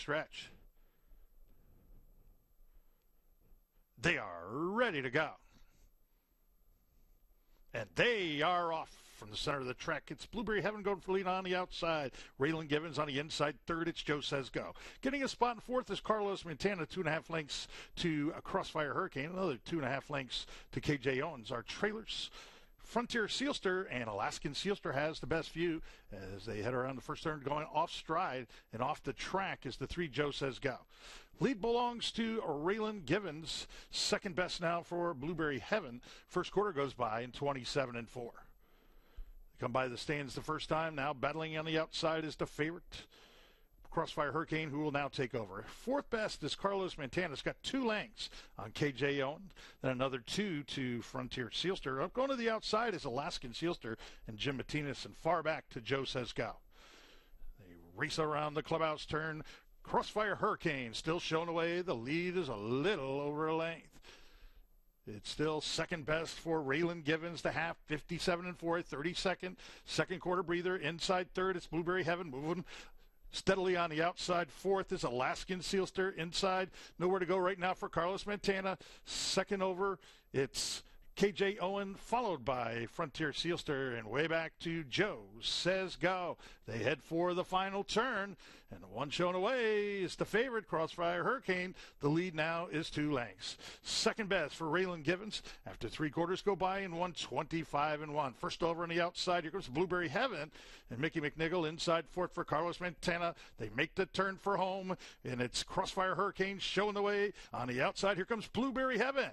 stretch. They are ready to go. And they are off from the center of the track. It's Blueberry Heaven going for lead on the outside. Raylan Givens on the inside third. It's Joe Says Go. Getting a spot in fourth is Carlos Montana, two and a half lengths to a Crossfire Hurricane. Another two and a half lengths to KJ Owens. Our trailers Frontier Sealster and Alaskan Sealster has the best view as they head around the first turn going off stride and off the track as the three Joe says go. Lead belongs to Raylan Givens, second best now for Blueberry Heaven. First quarter goes by in 27 and 4. Come by the stands the first time. Now battling on the outside is the favorite. Crossfire Hurricane, who will now take over. Fourth best is Carlos Montana. It's got two lengths on KJ Owen, then another two to Frontier Sealster. Up going to the outside is Alaskan Sealster and Jim Martinez, and far back to Joe Go. They race around the clubhouse turn. Crossfire Hurricane still showing away. The lead is a little over a length. It's still second best for Raylan Givens, the half, 57 and 4, 32nd. Second quarter breather. Inside third, it's Blueberry Heaven moving Steadily on the outside, fourth is Alaskan Sealster. Inside, nowhere to go right now for Carlos Montana. Second over, it's KJ Owen, followed by Frontier Sealster, and way back to Joe says go. They head for the final turn, and one shown away is the favorite, Crossfire Hurricane. The lead now is two lengths. Second best for Raylan Givens after three quarters go by in 125 and 1. First over on the outside, here comes Blueberry Heaven, and Mickey McNichol inside fourth for Carlos Montana. They make the turn for home, and it's Crossfire Hurricane showing the way on the outside. Here comes Blueberry Heaven.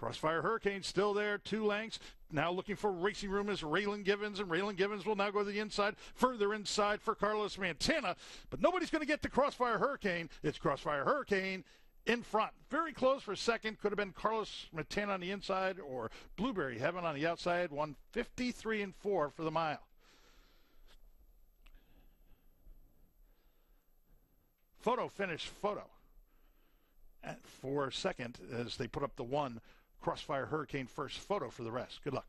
Crossfire Hurricane still there, two lengths. Now looking for racing room is Raylan Givens, and Raylan Givens will now go to the inside, further inside for Carlos Montana. But nobody's going to get to Crossfire Hurricane. It's Crossfire Hurricane in front. Very close for second. Could have been Carlos Montana on the inside or Blueberry Heaven on the outside. 153 and 4 for the mile. Photo finish photo for second as they put up the one Crossfire Hurricane first photo for the rest. Good luck.